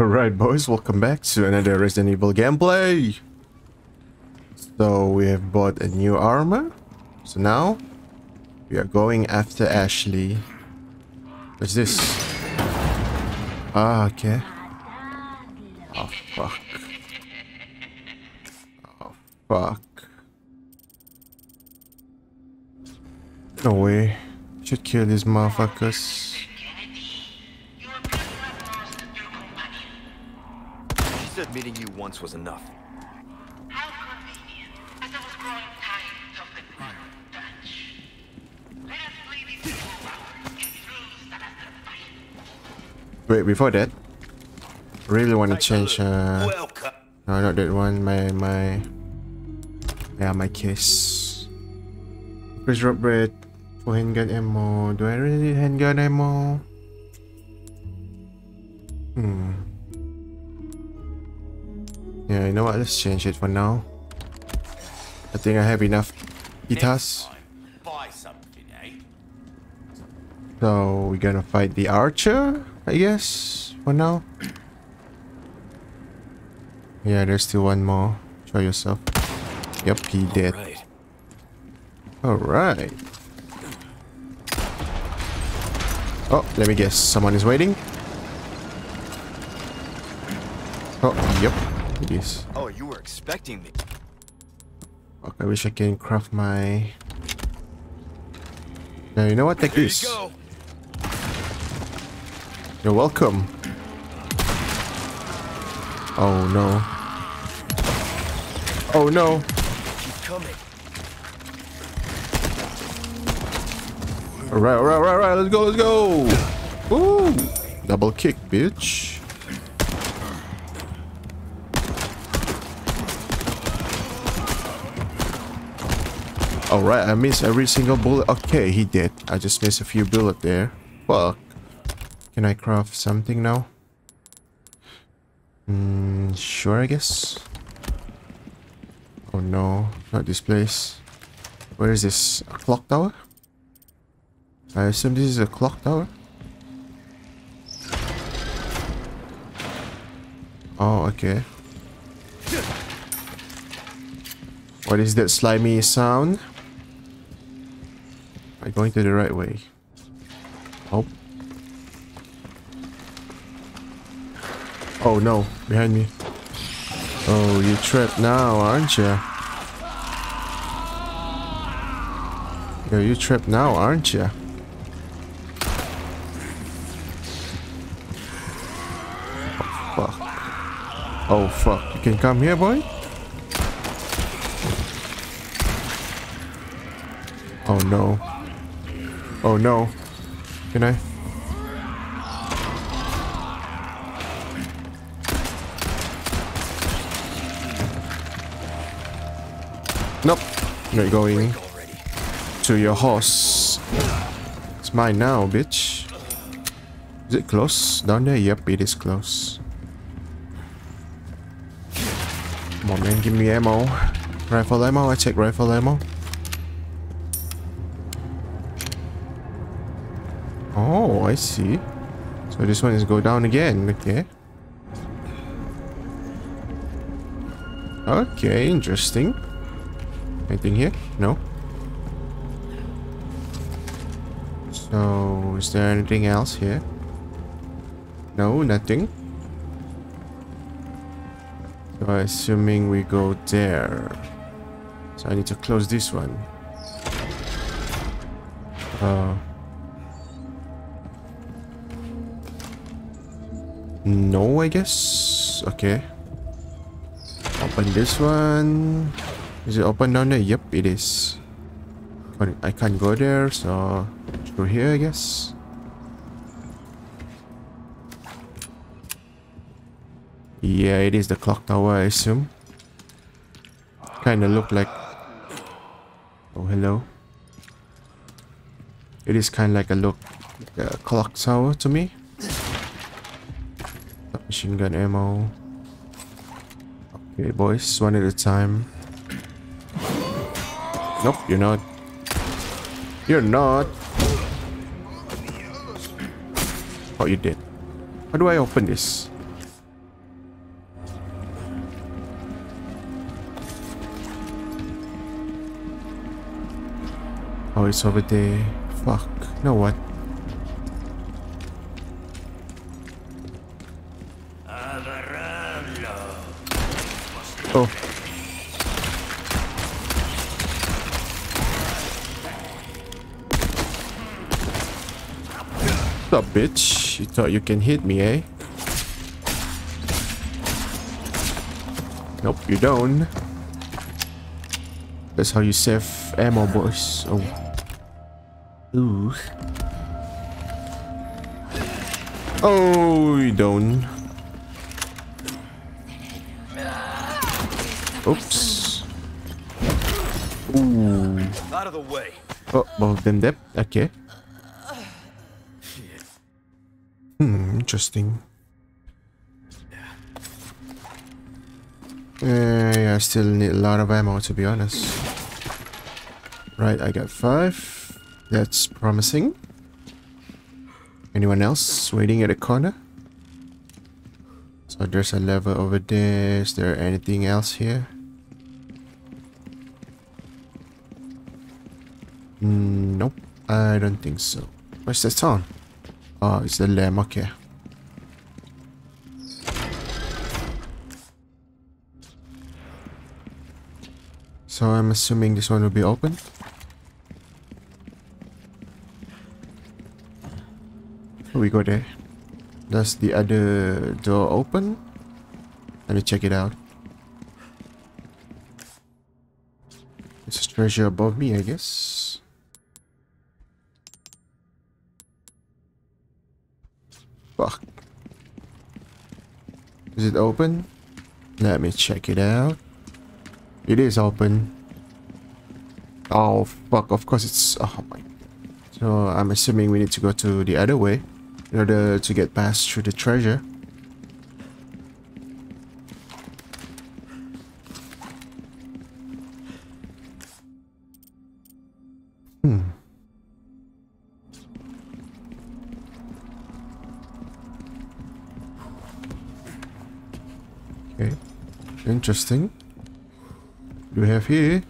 Alright boys, welcome back to another Resident Evil gameplay. So we have bought a new armor. So now we are going after Ashley. What's this? Ah, okay. Oh fuck. Oh fuck. No way. Should kill these motherfuckers. She said meeting you once was enough. How convenient, as I was growing tired of the modern Dutch. Let us play these two in true Salazar fashion. Wait, before that, really want to change. Uh, no, not that one. My my. Yeah, my case. Please drop red for handgun ammo. Do I really need handgun ammo? Hmm. Yeah, you know what? Let's change it for now. I think I have enough guitars. So we're gonna fight the archer, I guess, for now. Yeah, there's still one more. Show yourself. Yep, he did. Right. Alright. Oh, let me guess. Someone is waiting. Oh, yep. Oh, you were expecting me. Fuck, I wish I can craft my... Now, you know what? Take Here you this. go. You're welcome. Oh no. Oh no. Keep coming. Alright, alright, alright, alright, let's go, let's go. Woo! Double kick, bitch. Alright, I missed every single bullet. Okay, he did. I just missed a few bullets there. Fuck. Can I craft something now? Mm, sure, I guess. Oh no, not this place. Where is this? A clock tower? I assume this is a clock tower. Oh, okay. What is that slimy sound? I going to the right way? Oh. Oh no, behind me. Oh, you trapped now, aren't you? Yo, you trapped now, aren't you? Oh, fuck. Oh fuck. You can come here, boy? Oh no. Oh no. Can I? Nope. Not going to your horse. It's mine now, bitch. Is it close down there? Yep, it is close. Come on, man, give me ammo. Rifle ammo, I take rifle ammo. Oh, I see. So this one is go down again, okay. Okay, interesting. Anything here? No. So, is there anything else here? No, nothing. So, assuming we go there. So, I need to close this one. Uh, no, I guess. Okay. Open this one. Is it open down there? Yep, it is. But I can't go there, so through here, I guess. Yeah, it is the clock tower, I assume. Kinda look like... Oh, hello. It is kind of like a look, like a clock tower to me. Machine gun ammo. Okay, boys, one at a time. Nope, you're not. You're not. Oh, you did. How do I open this? Oh, it's over there. Fuck. No what? Oh. What's up, bitch? You thought you can hit me, eh? Nope, you don't. That's how you save ammo, boys. Oh. Ooh. Oh, you don't. Oops. Ooh. Out of the way. Oh, both them dead. Okay. Hmm, interesting. Uh, yeah, I still need a lot of ammo to be honest. Right, I got five. That's promising. Anyone else waiting at a corner? So there's a lever over there. Is there anything else here? Mm, nope, I don't think so. Where's the town? Oh, it's the lamb, okay. So I'm assuming this one will be open. We go there. Does the other door open? Let me check it out. There's a treasure above me, I guess. Fuck. Is it open? Let me check it out. It is open. Oh, fuck. Of course it's... Oh, my... So, I'm assuming we need to go to the other way in order to get past through the treasure. Hmm. Okay. Interesting. Do we have here?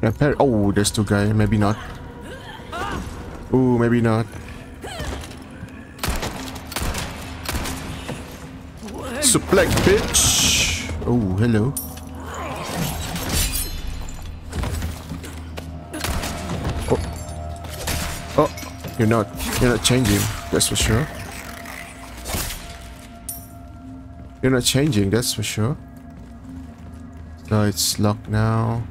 Repair. Oh, there's two guys. Maybe not. Oh, maybe not. Suplex, bitch. Oh, hello. Oh. Oh, you're not. You're not changing. That's for sure. You're not changing, that's for sure. So it's locked now.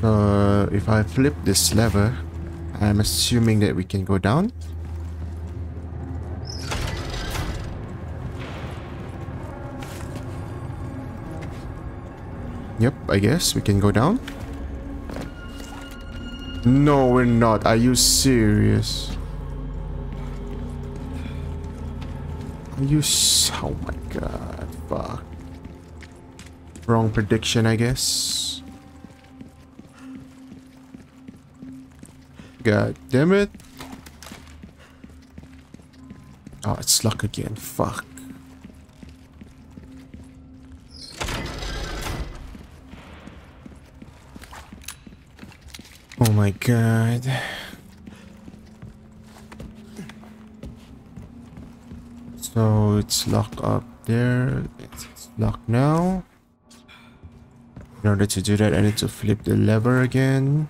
So if I flip this lever, I'm assuming that we can go down. Yep, I guess we can go down. No, we're not. Are you serious? Are you Oh my god, fuck. Wrong prediction, I guess. God damn it. Oh, it's luck again. Fuck. Oh my god. So it's locked up there. It's locked now. In order to do that, I need to flip the lever again.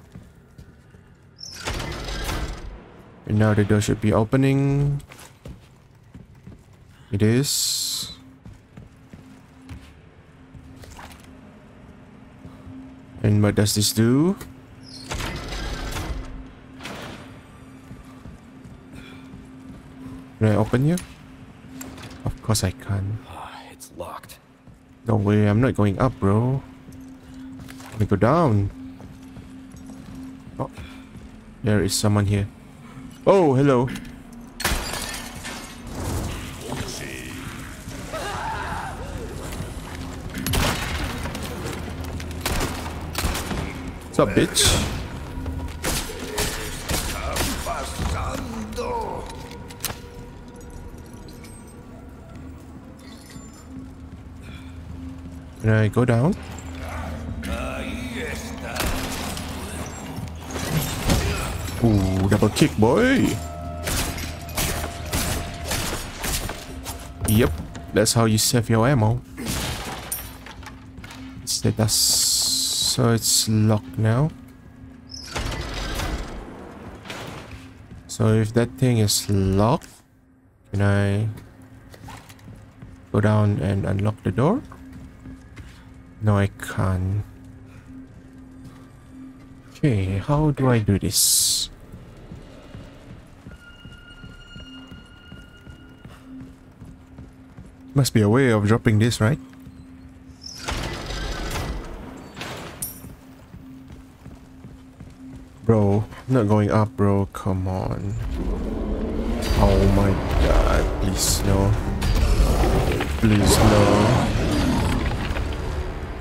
And now the door should be opening. It is. And what does this do? Can I open you? Of course I can. Ah, it's locked. No way, I'm not going up, bro. Let me go down. Oh, there is someone here. Oh, hello. What's up, bitch? Can I go down? Double kick, boy. Yep, that's how you save your ammo. Status. So it's locked now. So if that thing is locked, can I go down and unlock the door? No, I can't. Okay, how do I do this? Must be a way of dropping this, right? Bro, not going up, bro. Come on. Oh my god. Please, no. Please, no.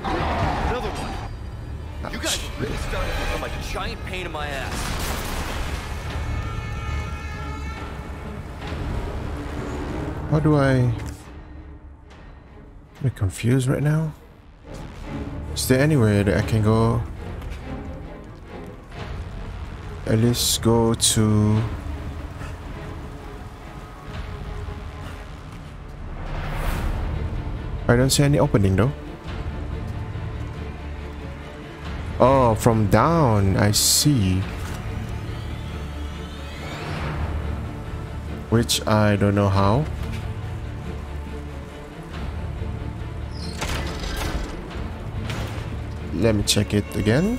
Another one. You guys really starting to become a giant pain in my ass. How do I... I'm confused right now. Is there anywhere that I can go? At least go to... I don't see any opening though. Oh, from down, I see. Which I don't know how. Let me check it again.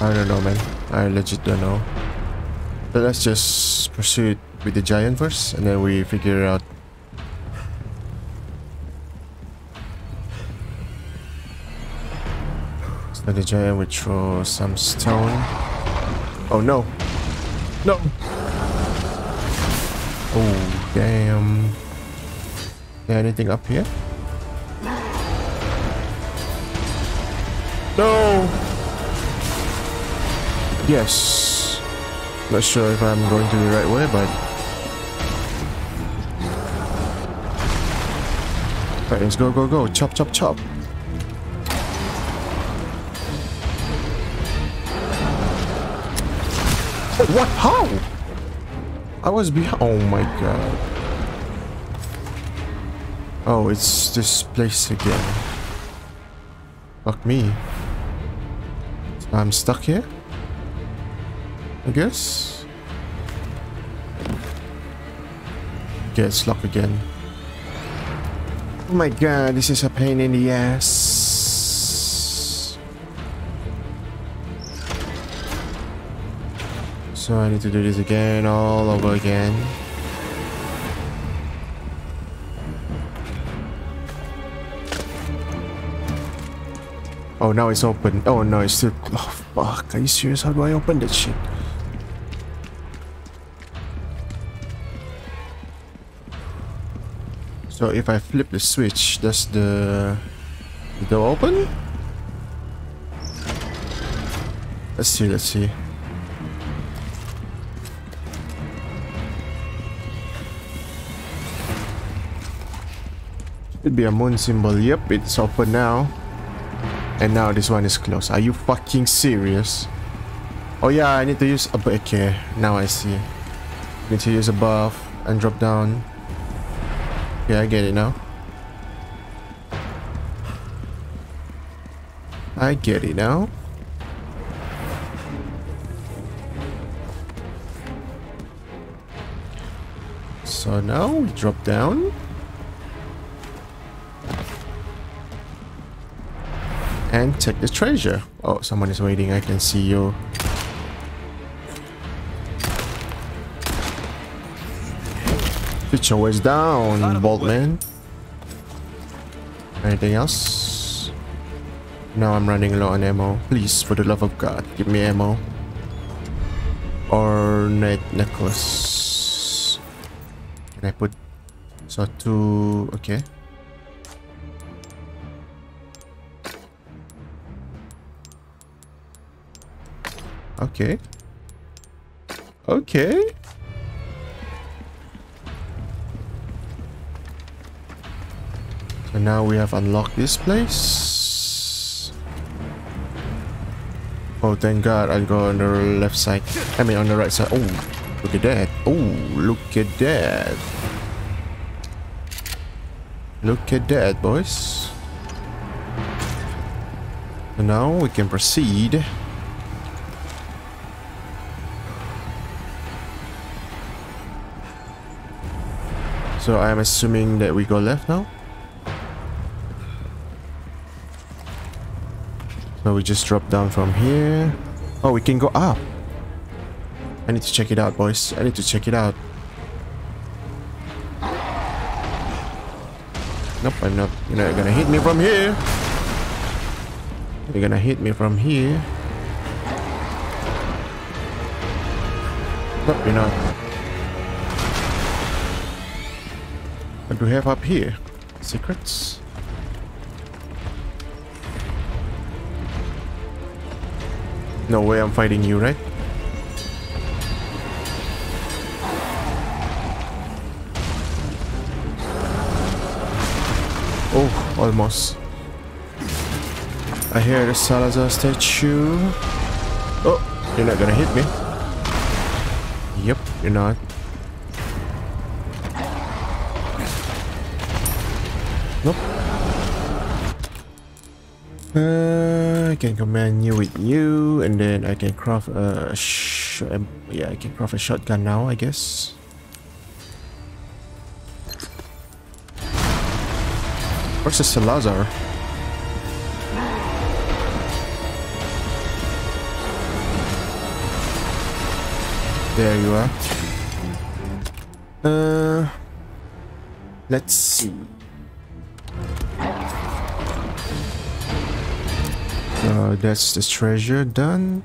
I don't know, man. I legit don't know. But let's just pursue it with the giant first, and then we figure out. So the giant would throw some stone. Oh no! No! Oh, damn. Is there anything up here? No! Yes. Not sure if I'm going to the right way, but... Right, let's go, go, go. Chop, chop, chop. What? How? I was behind. Oh my god. Oh, it's this place again. Fuck me. I'm stuck here? I guess? Okay, it's locked again. Oh my god, this is a pain in the ass. So I need to do this again, all over again. Oh, now it's open. Oh no, it's still... Oh fuck, are you serious? How do I open that shit? So if I flip the switch, does the, the door open? Let's see, let's see. Be a moon symbol. Yep, it's open now. And now this one is closed. Are you fucking serious? Oh yeah, I need to use a okay. Now I see. Need to use a buff and drop down. Yeah, I get it now. I get it now. So now we drop down. And take the treasure. Oh, someone is waiting. I can see you. Put your waist down, Boltman. Anything else? Now I'm running low on ammo. Please, for the love of God, give me ammo. Ornate necklace. Can I put... So two... Okay. Okay. Okay. And now we have unlocked this place. Oh, thank God, I'll go on the left side. I mean, on the right side. Oh, look at that. Oh, look at that. Look at that, boys. And now we can proceed. So I'm assuming that we go left now? So we just drop down from here. Oh, we can go up. I need to check it out, boys. I need to check it out. Nope, I'm not. You're not gonna hit me from here. You're gonna hit me from here. Nope, you're not. What do we have up here? Secrets? No way I'm fighting you, right? Oh, almost. I hear the Salazar statue. Oh, you're not gonna hit me. Yep, you're not. Uh, I can command you with you, and then I can craft a um, yeah, I can craft a shotgun now, I guess. Where's the Salazar? There you are. Uh, let's see. So that's the treasure done.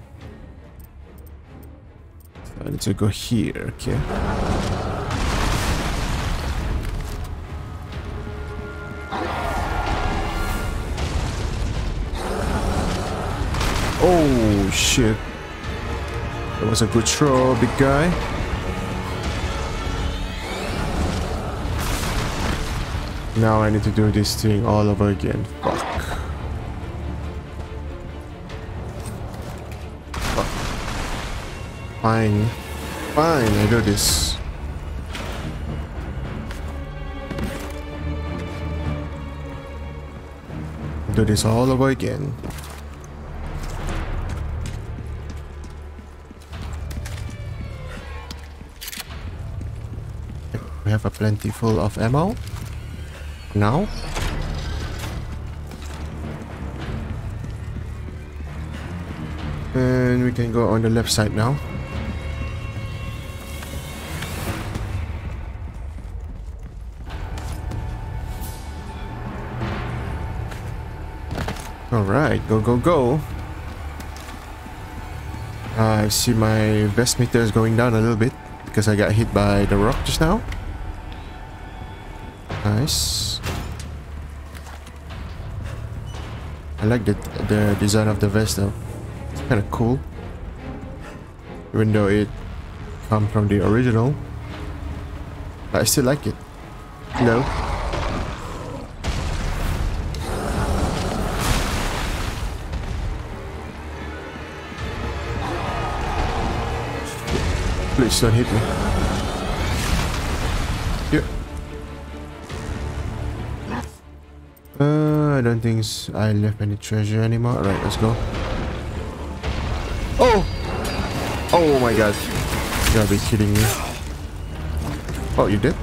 I need to go here, okay. Oh shit. That was a good throw, big guy. Now I need to do this thing all over again. Fuck. Fine. Fine, I do this. Do this all over again. We have a plenty full of ammo. Now. And we can go on the left side now. Alright, go, go, go. Uh, I see my vest meter is going down a little bit because I got hit by the rock just now. Nice. I like the the design of the vest though. It's kind of cool. Even though it come from the original, but I still like it. No. Please don't hit me. Yeah. Uh, I don't think I left any treasure anymore. Alright, let's go. Oh! Oh my god. You gotta be kidding me. Oh, you did?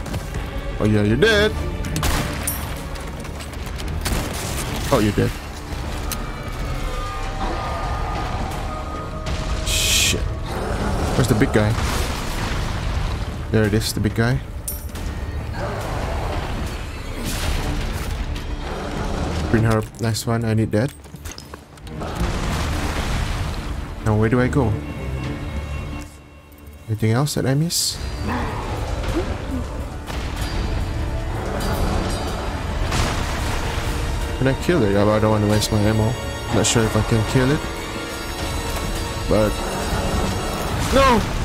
Oh yeah, you did! Oh, you did. Shit. Where's the big guy? There it is, the big guy. Green herb, nice one. I need that. Now where do I go? Anything else that I miss? Can I kill it? I don't want to waste my ammo. Not sure if I can kill it. But... No!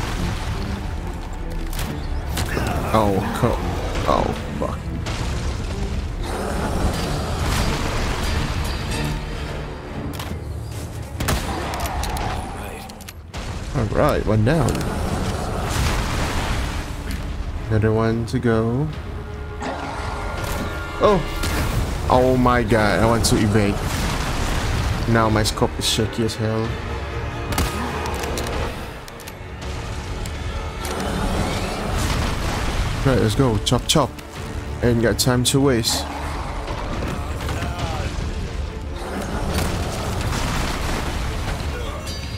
Oh, come. Oh, fuck. Alright, one down. Another one to go. Oh! Oh my god, I want to evade. Now my scope is shaky as hell. Right, let's go. Chop chop. Ain't got time to waste.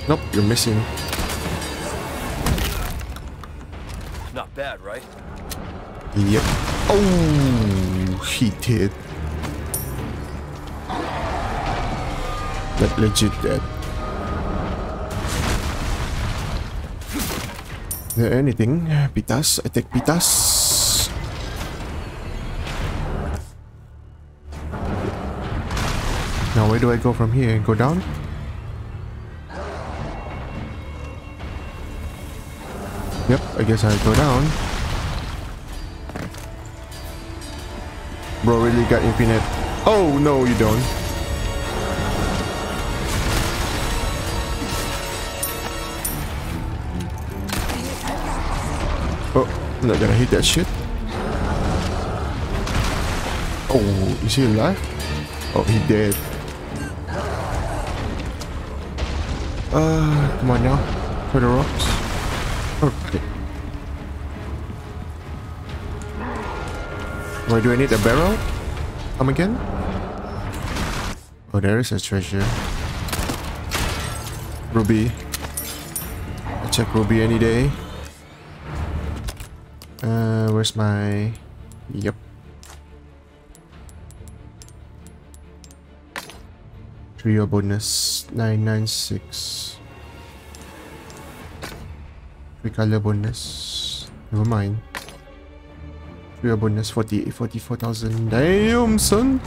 Nope, you're missing. Not bad, right? Yep. Oh, he did. That legit dead. There anything? Pesetas? I take pesetas. Now where do I go from here? Go down? Yep, I guess I go down. Bro really got infinite. Oh, no, you don't. Oh, I'm not gonna hit that shit. Oh, is he alive? Oh, he dead. Uh, come on now. For the rocks. Okay. Why do I need a barrel? Come again? Oh, there is a treasure. Ruby. I check Ruby any day. Uh, where's my... Yep. Trio bonus 996. Three color bonus. Never mind. Trio bonus 48, 44,000. Damn, son!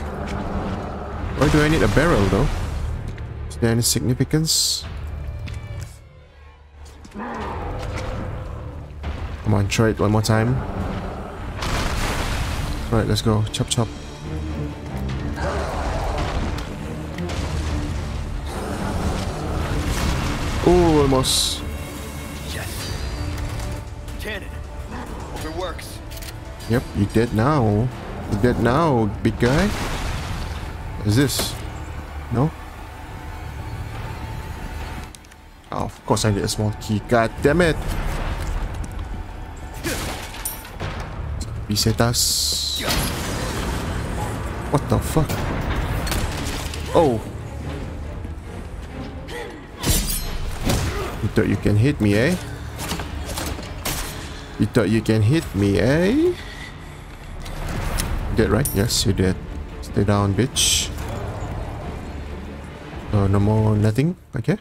Why do I need a barrel though? Is there any significance? Come on, try it one more time. Alright, let's go. Chop chop. Oh, almost. Yes. Cannon. It works. Yep, you dead now. You dead now, big guy. What is this? No? Oh, of course I need a small key. God damn it! What the fuck? Oh! You thought you can hit me, eh? You thought you can hit me, eh? Dead, right? Yes, you did. Stay down, bitch. Oh, no more nothing? Okay.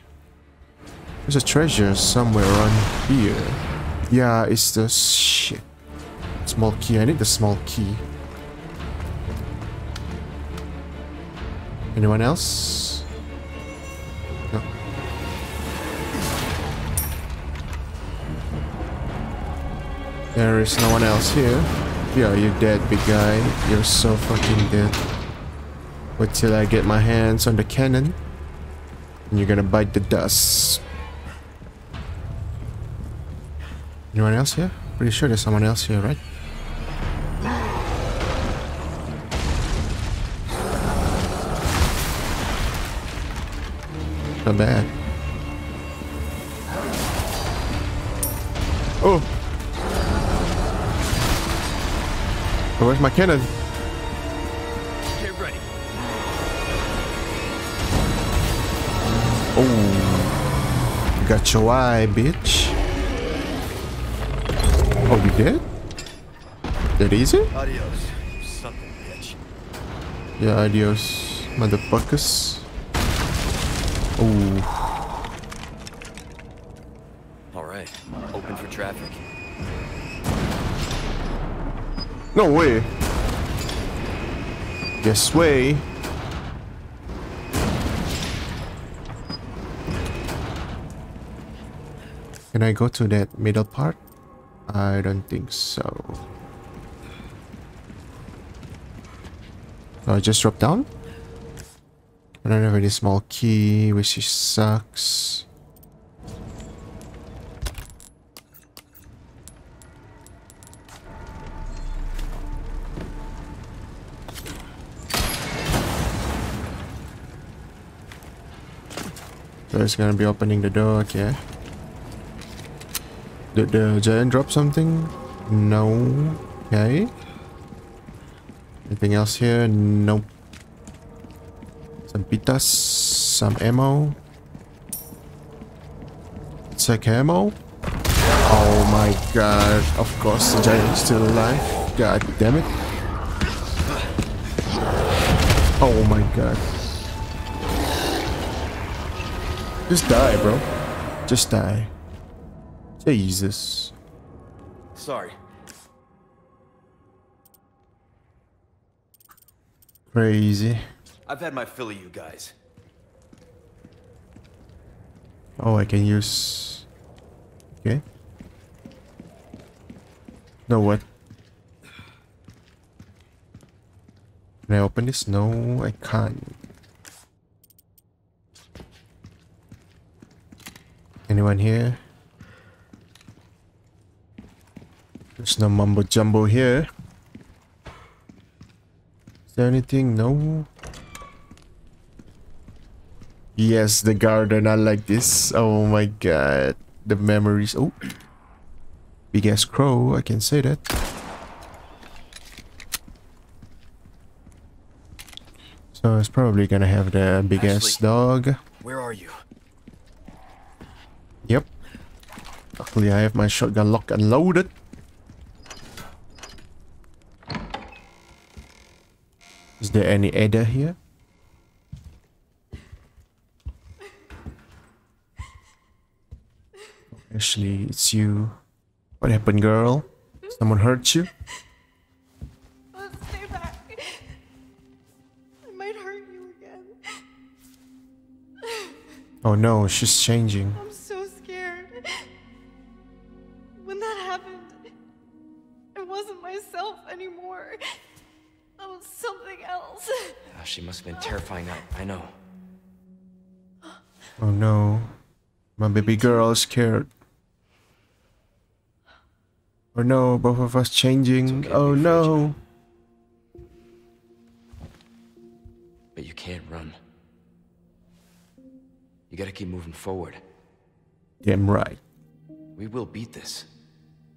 There's a treasure somewhere around here. Yeah, it's the shit. Small key. I need the small key. Anyone else? No. There is no one else here. Yeah, you're dead, big guy. You're so fucking dead. Wait till I get my hands on the cannon. And you're gonna bite the dust. Anyone else here? Pretty sure there's someone else here, right? Not bad. Oh! Oh, where's my cannon? Get ready. Oh. Got your eye, bitch. Oh, you did? That easy? Adios. you Something, bitch. Yeah, adios, motherfuckers. No way. Yes way. Can I go to that middle part? I don't think so. So I just drop down? I don't have any small key, which sucks. It's gonna be opening the door, okay. Did the giant drop something? No. Okay. Anything else here? Nope. Some pesetas, some ammo. Like ammo. Oh my god. Of course the giant is still alive. God damn it. Oh my god. Just die, bro. Just die. Jesus. Sorry. Crazy. I've had my fill of you guys. Oh, I can use... Okay. No, what? Can I open this? No, I can't. Anyone here? There's no mumbo jumbo here. Is there anything? No. Yes, the garden. I like this. Oh my god. The memories. Oh. Big ass crow. I can say that. So it's probably gonna have the big ass dog. Where are you? Yep. Luckily, I have my shotgun locked and loaded. Is there any Ada here? Ashley, it's you. What happened, girl? Someone hurt you? Let's stay back. I might hurt you again. Oh no, she's changing. Else. Ah, she must have been terrifying. I, I know. Oh no. My baby girl is scared. Oh no, both of us changing. okay, oh no. But you can't run. You gotta keep moving forward. Damn right. We will beat this.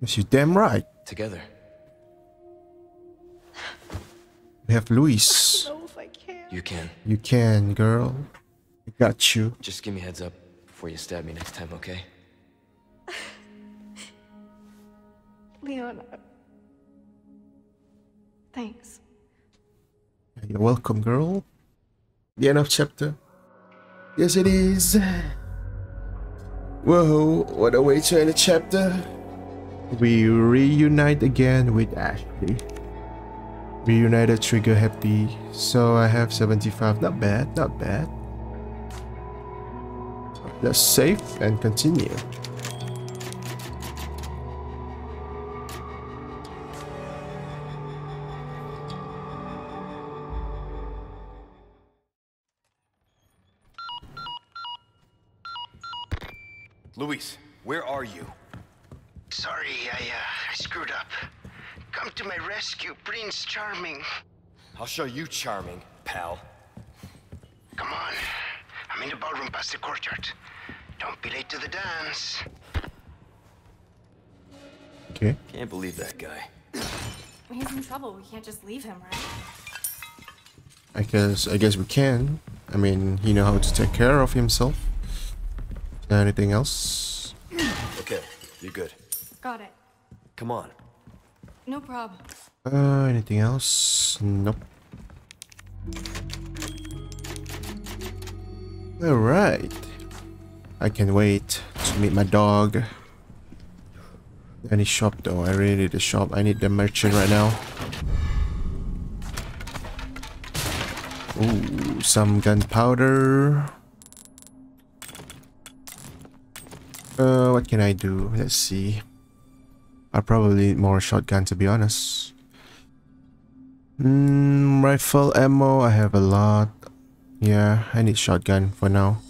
Yes, you damn right. Together. We have Luis. I don't know if I can. You can. You can, girl. I got you. Just give me heads up before you stab me next time, okay? Leon. uh, Thanks. You're welcome, girl. The end of chapter. Yes, it is. Whoa, what a way to end a chapter. We reunite again with Ashley. Reunited trigger happy. So I have 75. Not bad, not bad. Let's save and continue. Luis, where are you? Sorry, I, uh, I screwed up. Come to my rescue, Prince Charming. I'll show you charming, pal. Come on. I'm in the ballroom past the courtyard. Don't be late to the dance. Okay. Can't believe that guy. He's in trouble. We can't just leave him, right? I guess I guess we can. I mean, he know how to take care of himself. Anything else? Okay, you're good. Got it. Come on. No problem. Uh, anything else? Nope. Alright. I can wait to meet my dog. Any shop though? I really need a shop. I need the merchant right now. Ooh, some gunpowder. Uh, what can I do? Let's see. I probably need more shotgun to be honest. Mm, rifle ammo, I have a lot. Yeah, I need shotgun for now.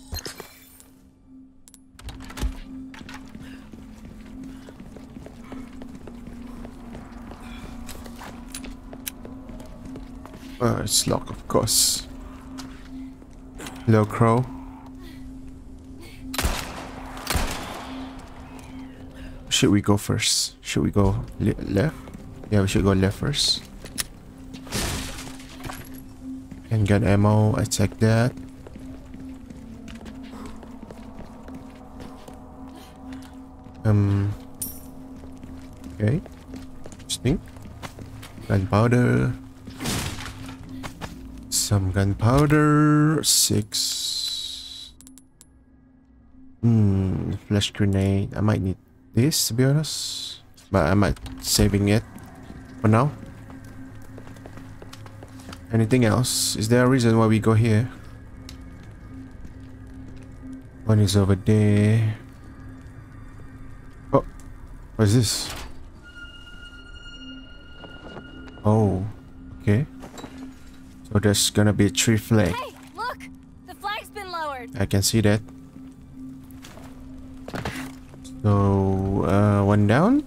Uh, it's locked, of course. Hello, crow. Should we go first? Should we go le left? Yeah, we should go left first. And Handgun ammo, I take that. Um. Okay. Interesting. Gunpowder. Some gunpowder. Six. Hmm. Flash grenade. I might need this to be honest. But I might saving it for now. Anything else? Is there a reason why we go here? One is over there. Oh, what is this? Oh, okay. So there's gonna be a tree flag. Hey, look! The flag's been lowered. I can see that. So, uh, one down.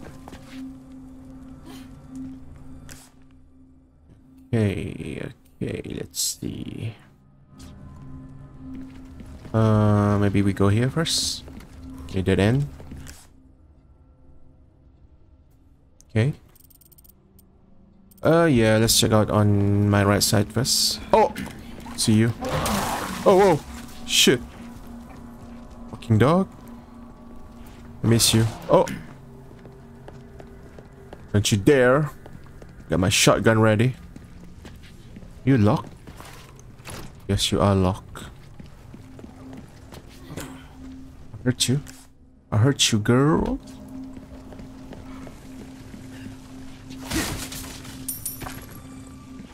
Okay, okay, let's see. Uh, maybe we go here first. Okay, dead end. Okay. Uh, yeah, let's check out on my right side first. Oh! See you. Oh, whoa! Shit. Fucking dog. Miss you. Oh! Don't you dare. Got my shotgun ready. You locked? Yes, you are locked. I hurt you. I hurt you, girl.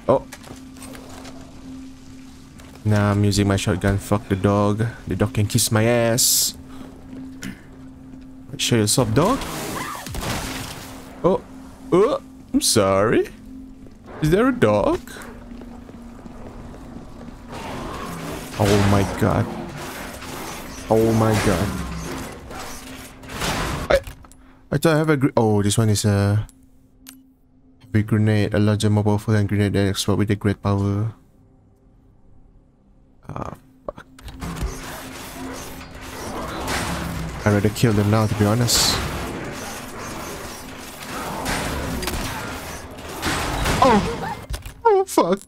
Oh. Now I'm using my shotgun. Fuck the dog. The dog can kiss my ass. Show yourself, dog. Oh. Oh. I'm sorry. Is there a dog? Oh my god. Oh my god. I I thought I have a gr oh this one is a big grenade, a larger more powerful grenade that explode with a great power. Ah I'd rather kill them now to be honest. Oh! Oh fuck.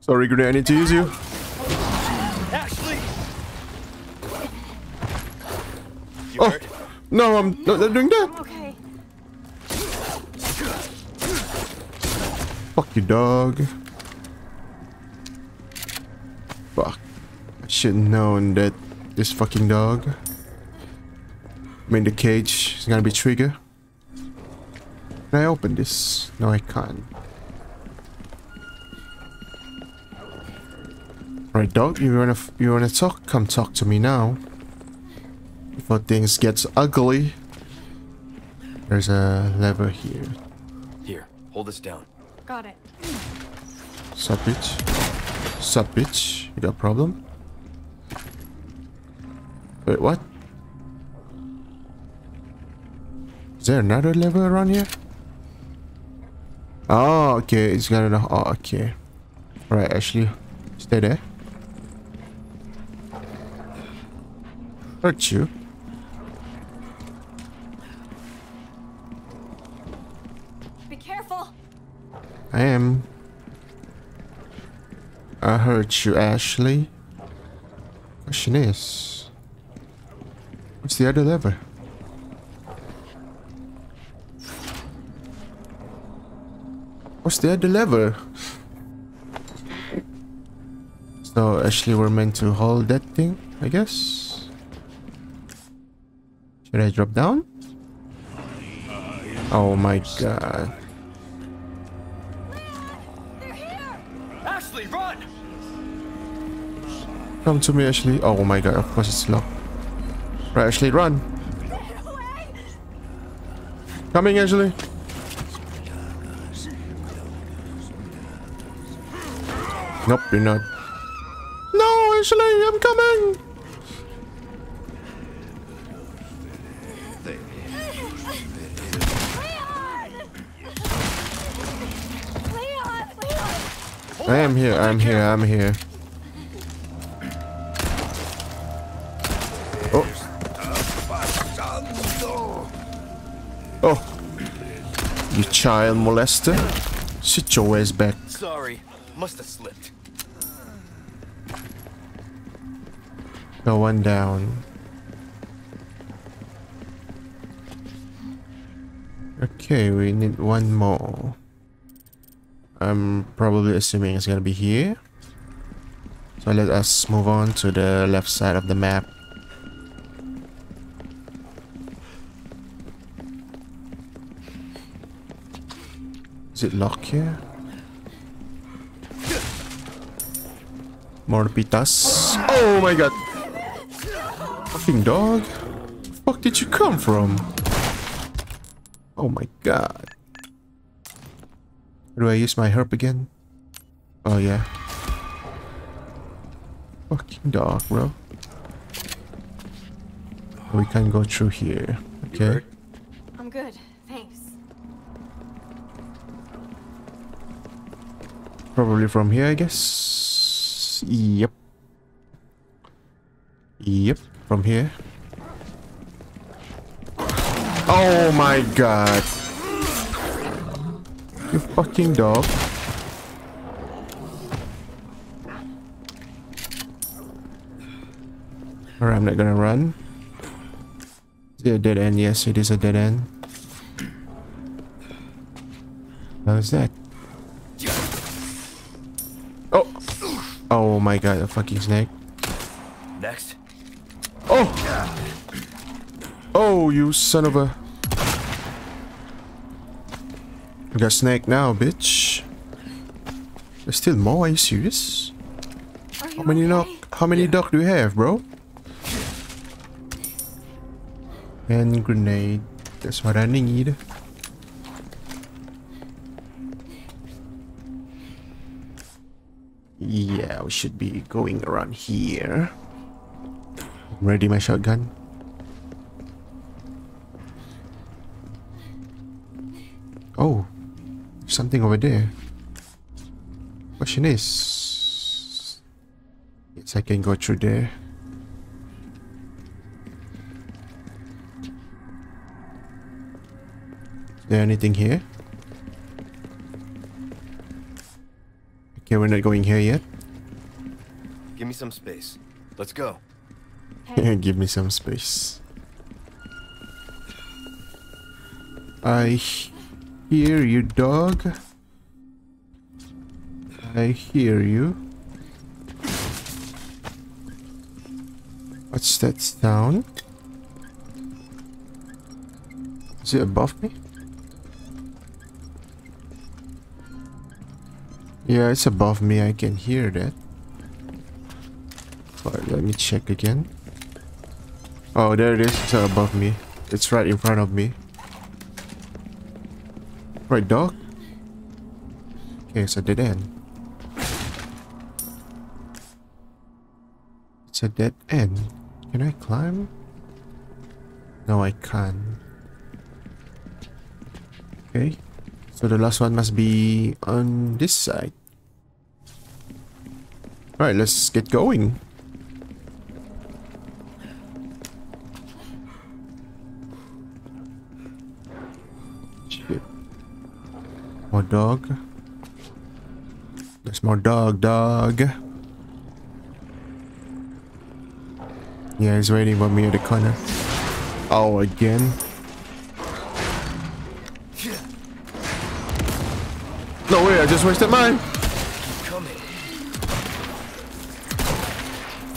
Sorry grenade, I need to use you. Ashley! You Oh. hurt? No, I'm not doing that. I'm okay. Fuck you, dog. Fuck. I should have known that this fucking dog. I mean, the cage is gonna be trigger. Can I open this? No, I can't. Right, dog. You wanna you wanna talk? Come talk to me now. Before things gets ugly. There's a lever here. Here, hold this down. Got it. Sup, bitch? Sup, bitch? You got a problem? Wait, what? Is there another lever around here? Oh, okay. It's got enough. Oh, okay. Alright, Ashley. Stay there. Hurt you. Be careful. I am. I hurt you, Ashley. Question is, what's the other lever? What's the other lever? So Ashley, we're meant to hold that thing, I guess. Should I drop down? Oh my god. Ashley, run! Come to me, Ashley. Oh my god, of course it's locked. Right, Ashley, run. Coming, Ashley. Nope, you're not. No, Ashley, I'm coming. I am here, I'm here, I'm here. Oh. Oh. You child molester. Sit your ass back. Sorry. Must have Go one down. Okay, we need one more. I'm probably assuming it's gonna be here. So let us move on to the left side of the map. Is it locked here? More pesetas. Oh my god! Fucking dog! Fuck did you come from? Oh my god. Do I use my herb again? Oh yeah. Fucking dog, bro. Oh, we can go through here. Okay. I'm good, thanks. Probably from here, I guess. Yep. Yep, from here. Oh my god. You fucking dog. Alright, I'm not gonna run. Is it a dead end? Yes, it is a dead end. How is that? Oh! Oh my god, a fucking snake. Oh, you son of a... You got snake now, bitch. There's still more, are you serious? Are you How many okay? knock? How many duck do you have, bro? And grenade. That's what I need. Yeah, we should be going around here. Ready my shotgun? Something over there. Question is, yes, I can go through there. Is there anything here? Okay, we're not going here yet. Give me some space. Let's go. Hey, Give me some space. I hear you, dog. I hear you. What's that sound? Is it above me? Yeah, it's above me. I can hear that. Alright, let me check again. Oh, there it is. It's above me. It's right in front of me. Right, dog? Okay, it's a dead end. It's a dead end. Can I climb? No, I can't. Okay. So the last one must be on this side. Alright, let's get going. More dog. There's more dog, dog. Yeah, he's waiting for me at the corner. Oh, again? No way, I just wasted mine.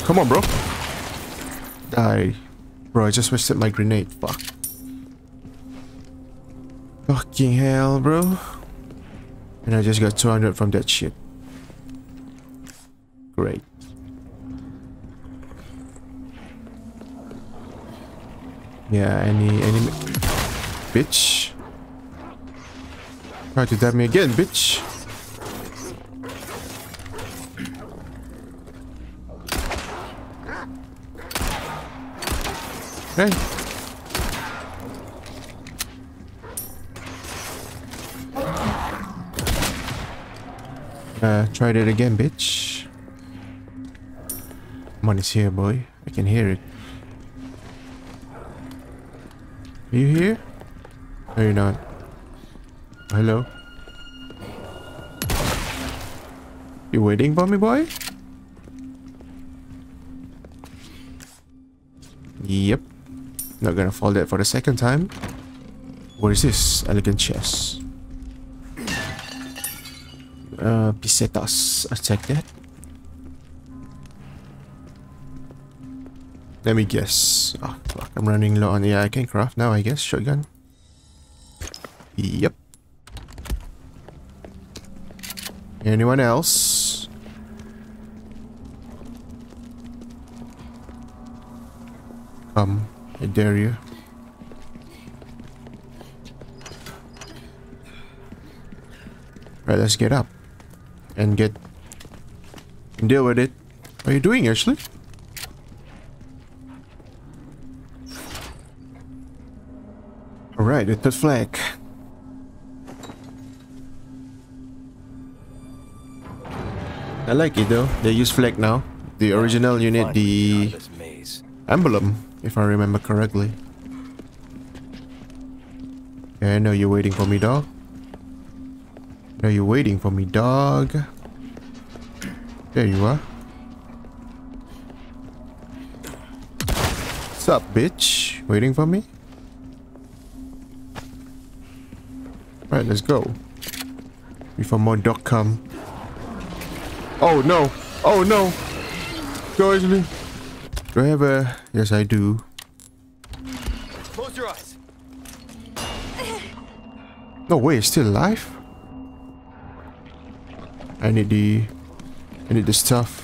Come on, bro. Die. Bro, I just wasted my grenade. Fuck. Fucking hell, bro. And I just got 200 from that shit. Great. Yeah, any, any... Bitch. Try to dab me again, bitch. Hey. Uh, try that again, bitch. Money's here, boy. I can hear it. Are you here? No, you're not. Hello? You waiting for me, boy? Yep. Not gonna fall dead for the second time. What is this? Elegant chest. Uh, pesetas. I'll that. Let me guess. Oh, fuck. I'm running low on... Yeah, I can craft now, I guess. Shotgun. Yep. Anyone else? Come. I dare you. Right, let's get up. And get... Deal with it. What are you doing, Ashley? Alright, the third flag. I like it though. They use flag now. The original unit, the emblem, if I remember correctly. Yeah, I know you're waiting for me, dog. Are you waiting for me, dog? There you are. What's up, bitch? Waiting for me? Right, let's go. Before more dog come. Oh no! Oh no! Go, Ashley. Do I have a... Yes, I do. Close your eyes. No way, it's still alive? I need the... I need the stuff.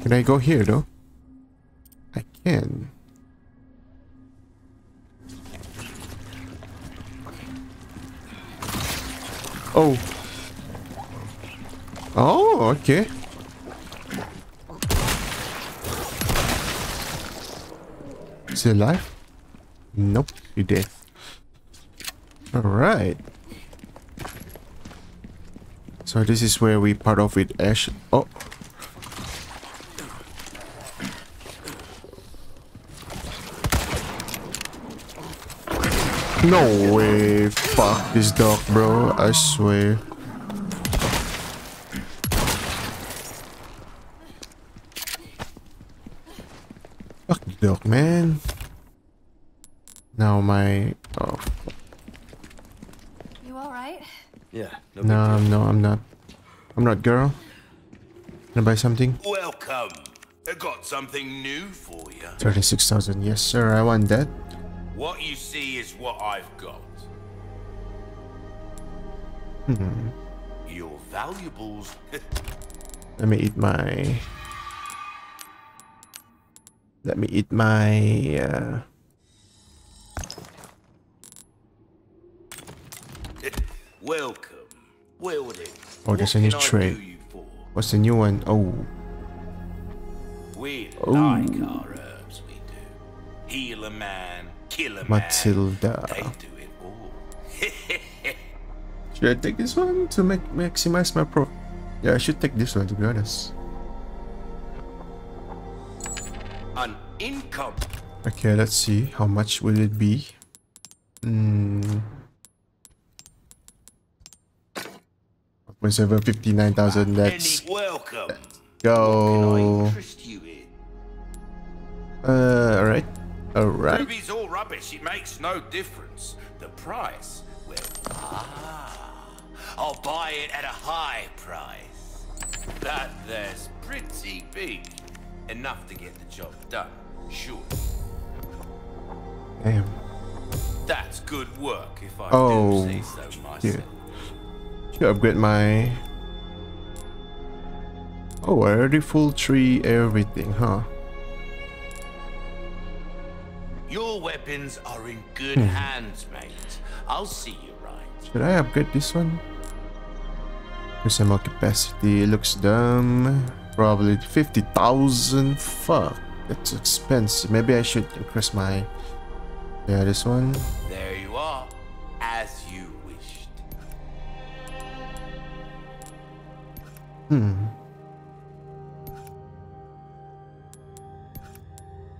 Can I go here though? I can. Oh. Oh, okay. Is he alive? Nope, he dead. Alright. So this is where we part off with Ash. Oh. No way. Fuck this dog, bro. I swear. Fuck the dog, man. Now my... Oh, You alright? Yeah. No. big no, I'm not. I'm not girl. Can I buy something? Welcome. I got something new for you. 36,000. Yes, sir. I want that. What you see is what I've got. Hmm. Your valuables. Let me eat my... Let me eat my... Uh... Welcome. Then. Oh, there's a new trait. do you for? What's the new one? Oh. We Oh. like our herbs, we do. Heal a man, kill a man. Matilda. It all. Should I take this one to make maximize my pro? Yeah, I should take this one to be honest. An income. Okay, let's see. How much will it be? Hmm. Whatever, 59,000. Let's welcome. Can I go. interest you in? Uh, alright. Alright. Ruby's all rubbish. It makes no difference. The price, well, ah, I'll buy it at a high price. That there's pretty big. Enough to get the job done. Sure. Damn. That's good work if I Oh, do say so myself. yeah. Should upgrade my... Oh, I already full tree everything, huh? Your weapons are in good Hmm. hands, mate. I'll see you right. Should I upgrade this one? Increase ammo capacity, looks dumb. Probably 50,000. Fuck, that's expensive. Maybe I should increase my... Yeah, this one. There you are, as you Hmm.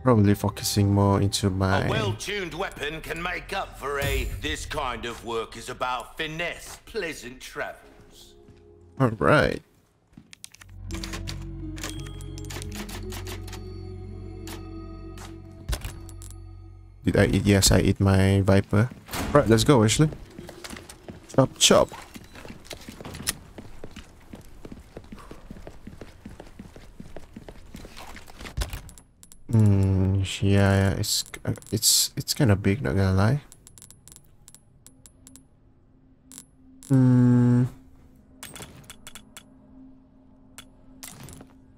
Probably focusing more into my. A well-tuned weapon can make up for a this kind of work is about finesse, pleasant travels. All right. Did I eat? Yes, I eat my viper. Right, let's go, Ashley. Chop, chop. Hmm. Yeah, it's uh, it's it's kind of big. Not gonna lie. Hmm.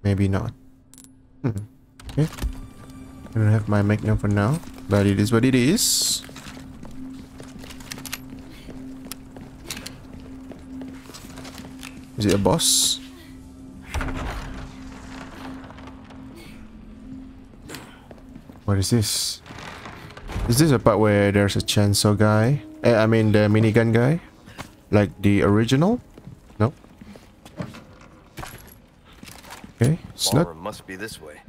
Maybe not. Hmm. Okay. I don't have my magnum for now, but it is what it is. Is it a boss? What is this? Is this a part where there's a chainsaw guy? Eh, I mean the minigun guy? Like the original? No? Okay, it's not. Must be this way.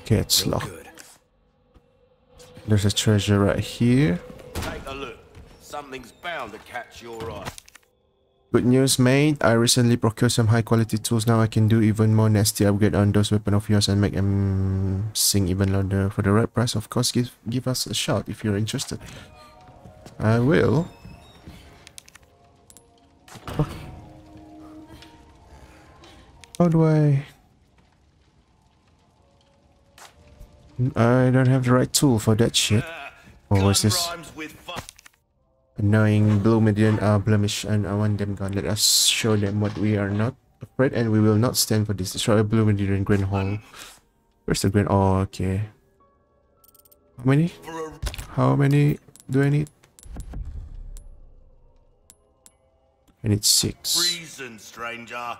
Okay, it's locked. There's a treasure right here. Take a look. Something's bound to catch your eye. Good news, mate. I recently procured some high quality tools. Now I can do even more nasty upgrade on those weapon of yours and make them sing even louder. For the right price, of course, give, give us a shout if you're interested. I will. Fuck. How do I... I don't have the right tool for that shit. What was this? Annoying blue medallion are blemish and I want them gone. Let us show them what we are not afraid and we will not stand for this. Destroy a blue medallion grand hall. Where's the grand? Oh, okay. How many? How many do I need? I need six. reason, stranger.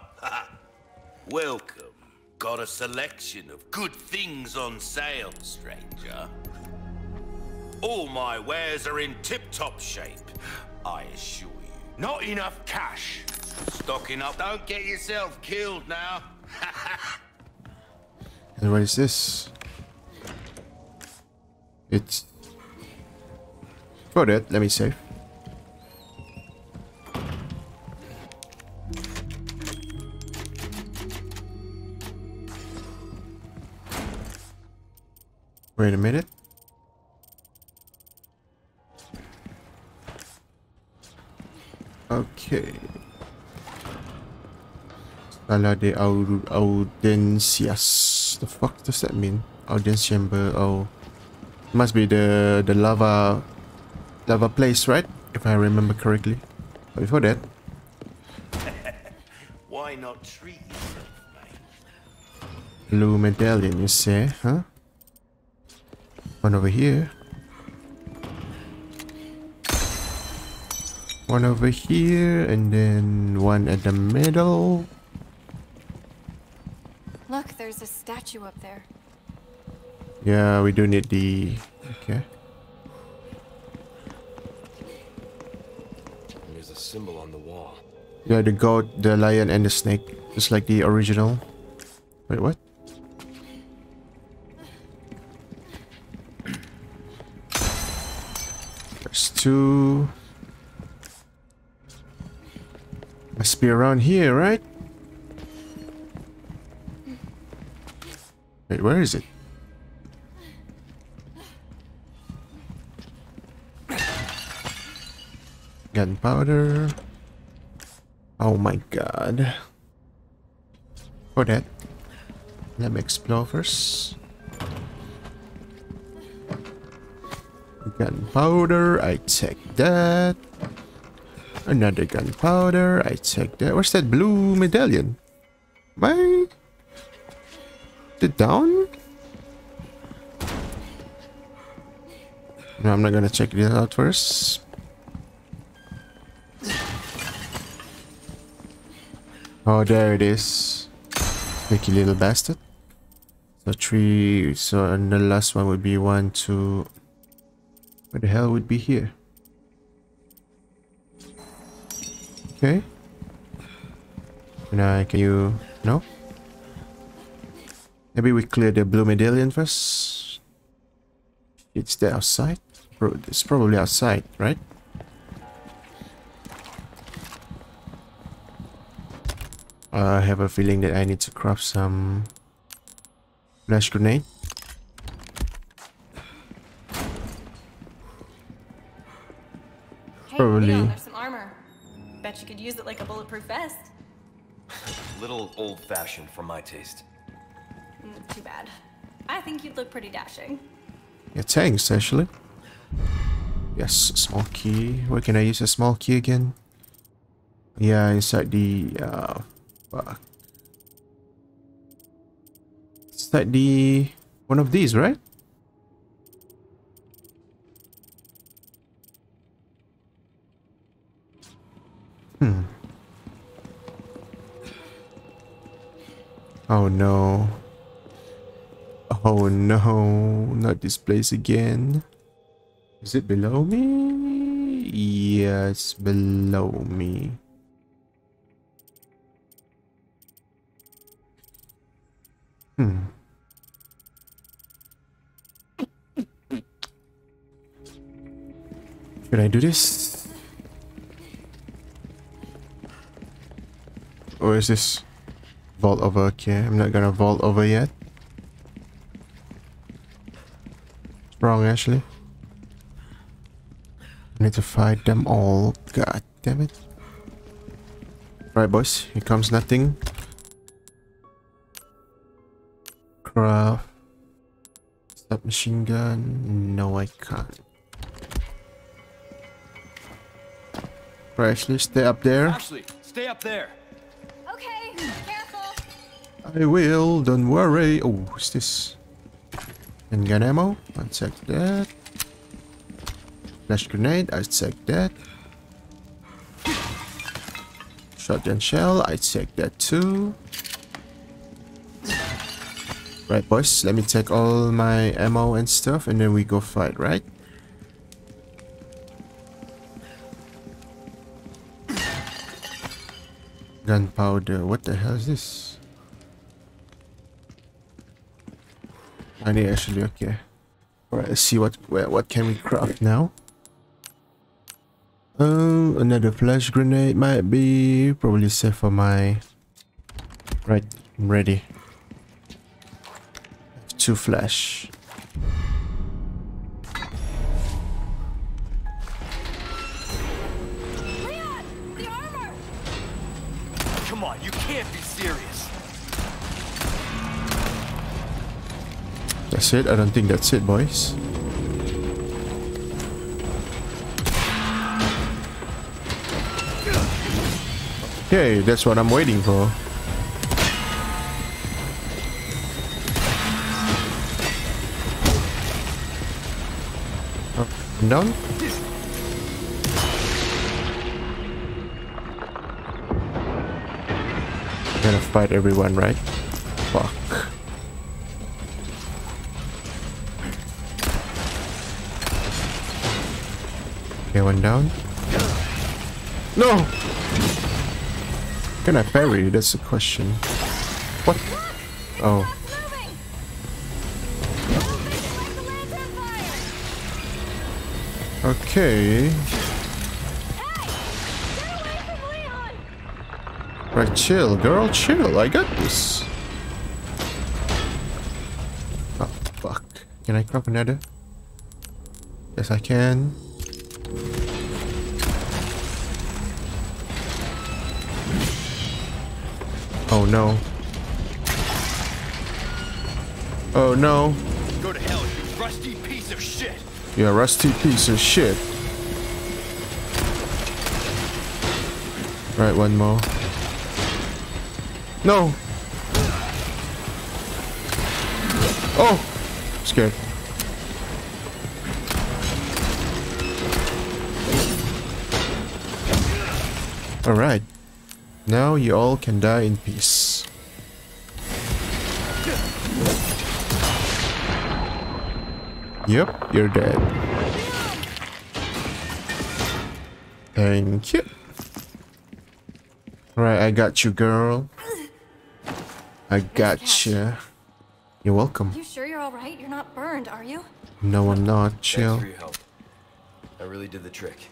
Welcome. Got a selection of good things on sale, stranger. All my wares are in tip-top shape, I assure you. Not enough cash. Stocking up. Don't get yourself killed now. And what is this? It's... For that, let me save. Wait a minute. Okay. Sala de Au- Audiencias. The fuck does that mean? Audience chamber. Oh, must be the the lava lava place, right? If I remember correctly. But before that, Why not treat yourself, mate? blue medallion. You say, huh? One over here. One over here, and then one at the middle. Look, there's a statue up there. Yeah, we do need the. Okay. There's a symbol on the wall. Yeah, the goat, the lion, and the snake, just like the original. Wait, what? There's two. Must be around here, right? Wait, where is it? Gunpowder. Oh my god. For that, let me explore first. Gunpowder, I take that. Another gunpowder, I take that. Where's that blue medallion? Is it down? No, I'm not gonna check this out first. Oh, there it is. Sneaky little bastard. So three. So and the last one would be one, two. Where the hell would be here? Okay. Now, can you? No. Maybe we clear the blue medallion first. It's there outside. It's probably outside, right? I have a feeling that I need to craft some flash grenade. Hey, Probably. Bet you could use it like a bulletproof vest. Little old-fashioned for my taste. Mm, too bad. I think you'd look pretty dashing. Yeah, thanks, actually. Yes, small key. Where can I use a small key again? Yeah, inside the, uh, fuck. Inside the, one of these, right? Hmm. Oh no. Oh no, not this place again. Is it below me? Yes, below me. Hmm. Should I do this? Or is this vault over? Okay, I'm not gonna vault over yet. Wrong, actually. I need to fight them all. God damn it. Right, boys. Here comes nothing. Craft. Submachine gun. No, I can't. Ashley, stay up there. Ashley, stay up there. I will, don't worry. Oh, what's this? Handgun ammo. I'll that. Flash grenade. I check that. Shotgun shell. I check that too. Right, boys. Let me take all my ammo and stuff, and then we go fight. Right? Gunpowder. What the hell is this? Actually okay. Alright, let's see what what can we craft now. Oh, another flash grenade might be probably safe for my. Right, I'm ready. Two flash. It. I don't think that's it, boys. Okay, that's what I'm waiting for. Uh, I'm down? Gonna fight everyone, right? Fuck. Okay, one down. No! Can I parry? That's the question. What? Oh. Okay. Right, chill, girl, chill. I got this. Oh, fuck. Can I craft another? Yes, I can. No. Oh no. Go to hell, you rusty piece of shit. You're rusty piece of shit. Right, one more. No! Oh! Scared. Alright. Now you all can die in peace. Yep, you're dead. Thank you. Right, I got you, girl. I got you. You're welcome. You sure you're alright? You're not burned, are you? No, I'm not. Thanks Chill. for your help. That really did the trick.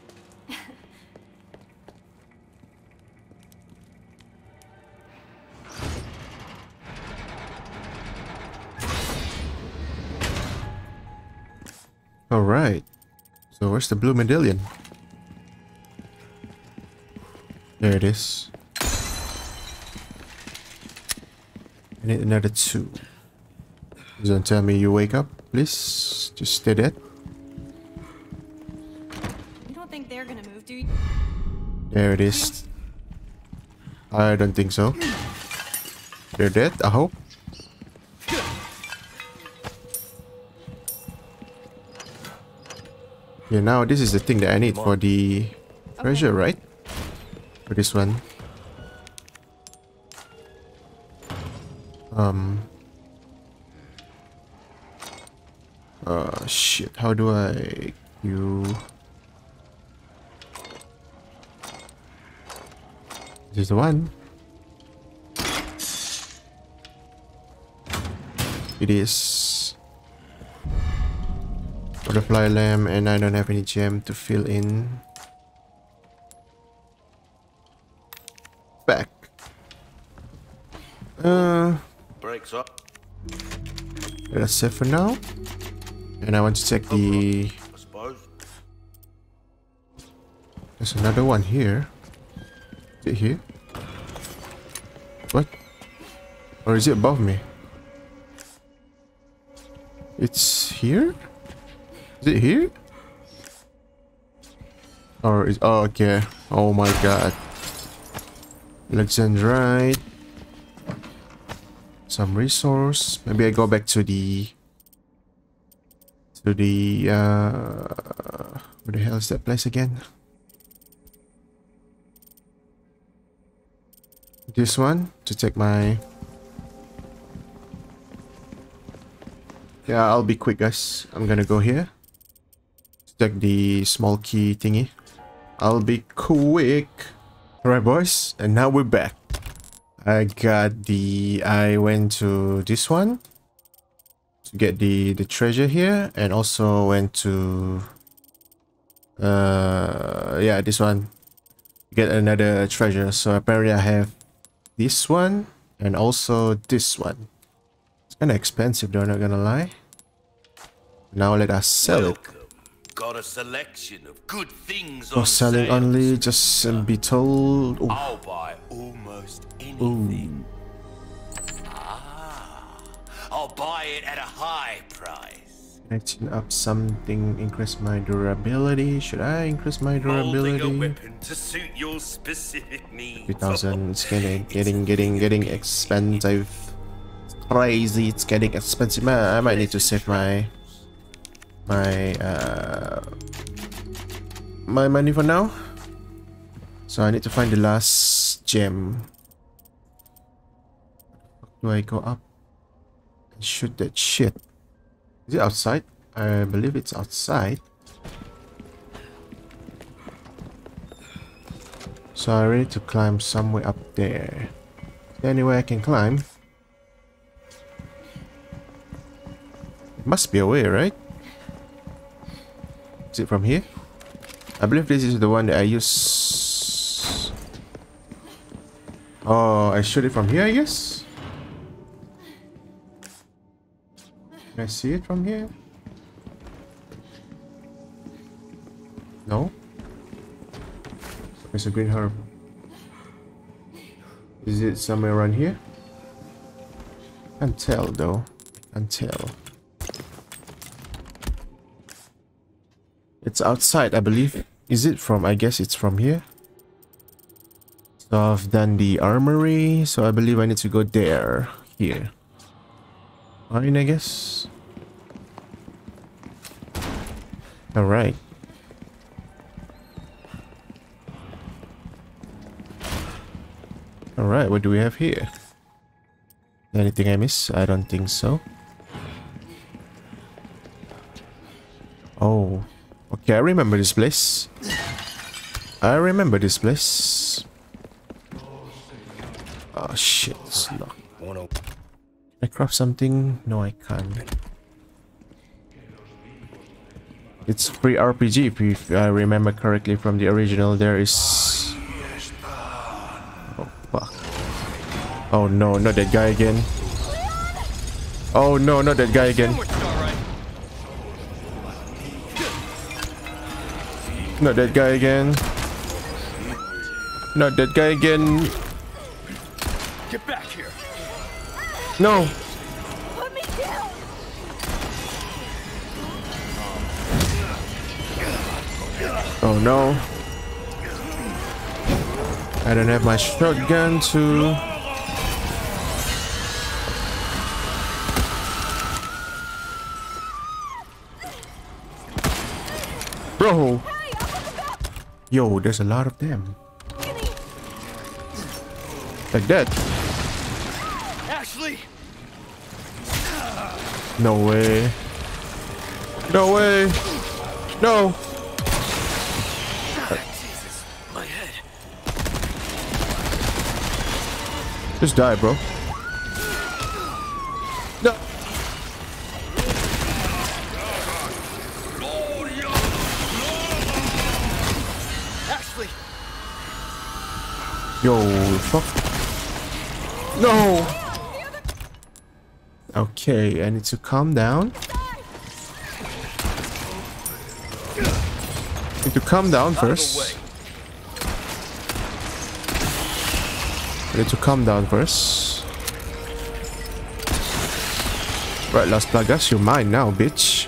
Alright. So where's the blue medallion? There it is. I need another two. Don't tell me you wake up, please. Just stay dead. You don't think they're gonna move, do you? There it is. I don't think so. They're dead, I hope. Yeah, now this is the thing that I need for the treasure, right? For this one. Um. Uh, shit. How do I... You... This is the one. It is butterfly lamp, and I don't have any gem to fill in. Back. Uh, Breaks up, that's it for now. And I want to check the. I suppose. There's another one here. Is it here? What? Or is it above me? It's here? Is it here? Or is oh okay. Oh my god. Alexandrite. Some resource. Maybe I go back to the to the uh where the hell is that place again? This one to take my Yeah, I'll be quick guys. I'm gonna go here. Take the small key thingy. I'll be quick. Alright boys, and now we're back. I got the I went to this one to get the the treasure here and also went to uh yeah this one get another treasure so apparently I have this one and also this one it's kind of expensive though not gonna lie now let us sell it Got a selection of good things for on selling sale. only just um, be told Ooh, I'll buy almost ooh. anything. Ah, I'll buy it at a high price. Connecting up something increase my durability should I increase my Molding a weapon to suit your specific needs. 3000 it's getting getting getting getting expensive it's crazy it's getting expensive man i might need to save my my uh my money for now so i need to find the last gem do i go up and shoot that shit is it outside i believe it's outside So I need to climb somewhere up there. Is there any way I can climb? It must be a way, right? It from here? I believe this is the one that I use. Oh, I shoot it from here, I guess? Can I see it from here? No? There's a green herb. Is it somewhere around here? Tell though. Can't tell. It's outside, I believe. Is it from? I guess it's from here. So I've done the armory, so I believe I need to go there. Here. Fine, I guess. Alright. Alright, what do we have here? Anything I miss? I don't think so. Oh. Okay, I remember this place. I remember this place. Oh shit, it's locked. I craft something? No, I can't. It's free RPG if, if I remember correctly from the original. There is. Oh fuck! Oh no, not that guy again. Oh no, not that guy again. Not that guy again. Not that guy again. Get back here. No. Put me down! Oh no. I don't have my shotgun to. Bro! Yo, there's a lot of them. Like that. Ashley! No way. No way. No. Jesus, my head. Just die, bro. Yo, fuck. No. Okay, I need to calm down. Need to calm down Out of the way. first. I need to calm down first. Right, Las Plagas, you're mine now, bitch.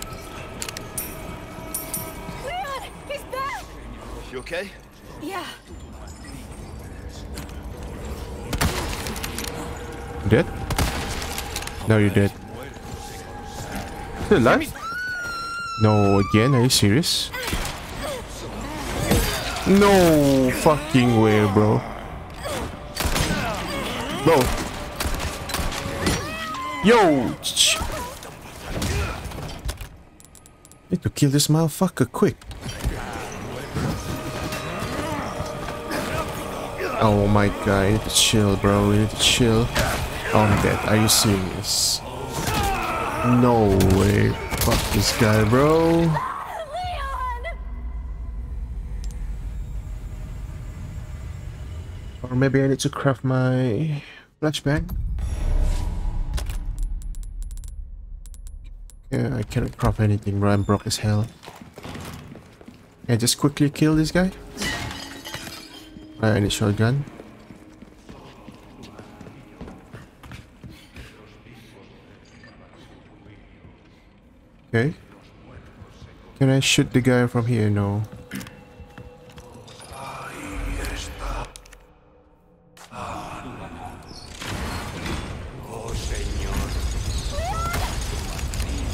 No, you're dead. Still alive? No, again? Are you serious? No fucking way, bro. Bro. Yo! Need to kill this motherfucker quick. Oh my god, you need to chill, bro. You need to chill. I'm dead. Are you serious? No way. Fuck this guy, bro. Or maybe I need to craft my flashbang. Yeah, I cannot craft anything, bro. I'm broke as hell. I just quickly kill this guy? I need shotgun. Okay. Can I shoot the guy from here? No.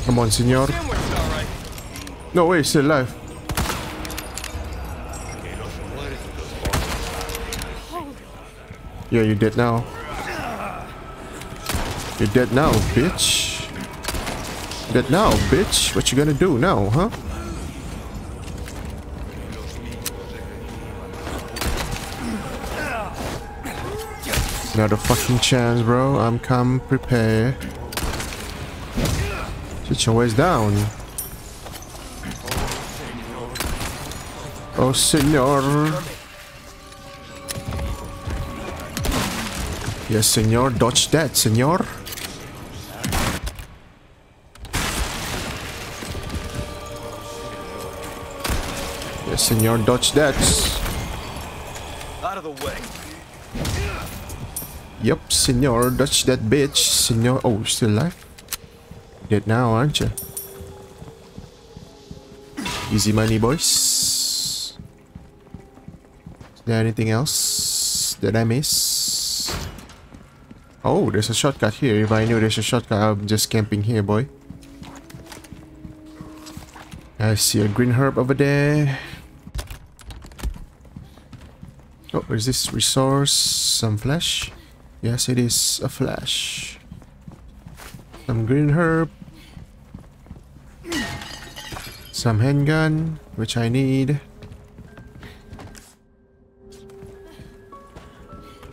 Come on, senor. No way, still alive. Yeah, you're dead now. You're dead now, bitch. Dead now, bitch. What you gonna do now, huh? Another fucking chance, bro. I'm come prepared. Sit your ways down. Oh, senor. Yes, senor. Dodge that, senor. Senor. Dodge that. Out of the way. Yep, senor. Dodge that bitch. Senor. Oh, still alive? Dead now, aren't you? Easy money, boys. Is there anything else that I miss? Oh, there's a shortcut here. If I knew there's a shortcut, I'm just camping here, boy. I see a green herb over there. Oh, is this resource? Some flesh? Yes, it is a flesh. Some green herb. Some handgun, which I need.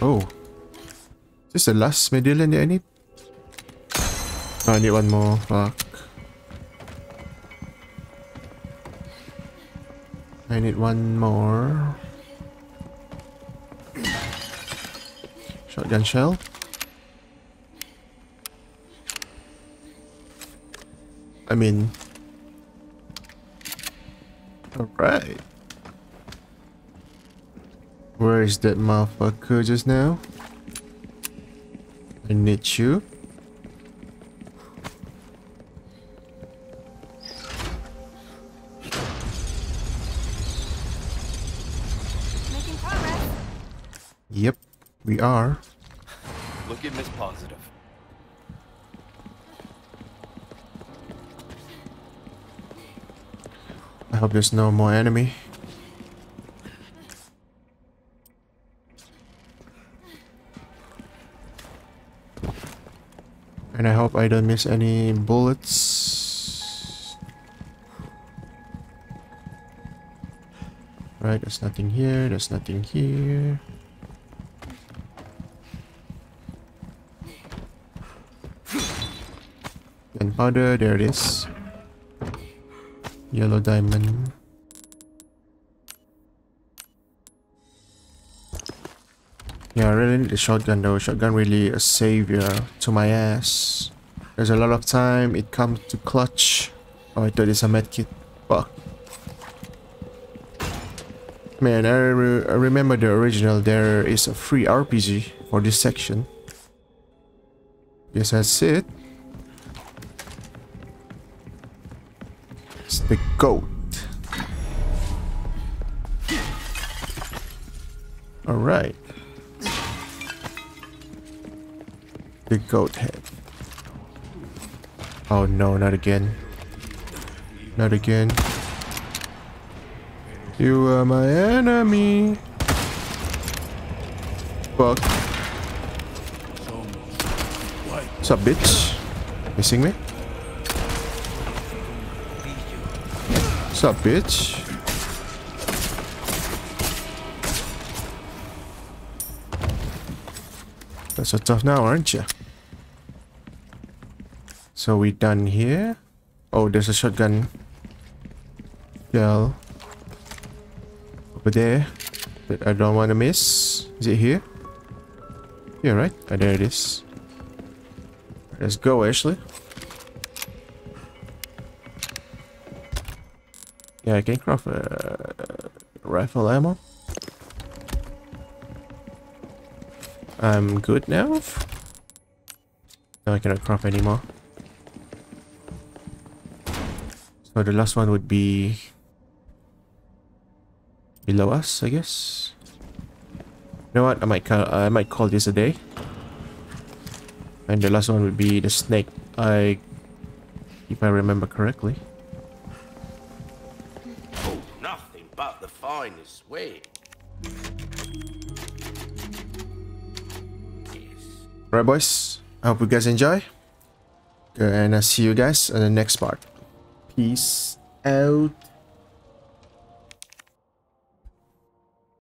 Oh. Is this the last medallion that I need? Oh, I need one more. Fuck. I need one more. Shotgun shell. I mean... Alright. Where is that motherfucker just now? I need you. Yep, we are. At Miss Positive. I hope there's no more enemy. And I hope I don't miss any bullets. Right, there's nothing here, there's nothing here. Gunpowder, there it is. Yellow diamond. Yeah, I really need the shotgun though. Shotgun really a savior to my ass. There's a lot of time it comes to clutch. Oh, I thought it's a medkit. Fuck. Man, I, re I remember the original. There is a free RPG for this section. Yes, that's it. The goat. Alright. The goat head. Oh no, not again. Not again. You are my enemy. Fuck. What's up, bitch? Missing me? What's up, bitch? That's so tough now, aren't you? So we done here? Oh, there's a shotgun. Shell. Over there. That I don't want to miss. Is it here? Yeah, right? Oh, there it is. Let's go, Ashley. Yeah, I can craft uh, rifle ammo. I'm good now. No, I cannot craft anymore. So the last one would be below us, I guess. You know what? I might call, I might call this a day. And the last one would be the snake. I, if I remember correctly. The finest way. Yes. Right, boys. I hope you guys enjoy. And I'll see you guys in the next part. Peace out.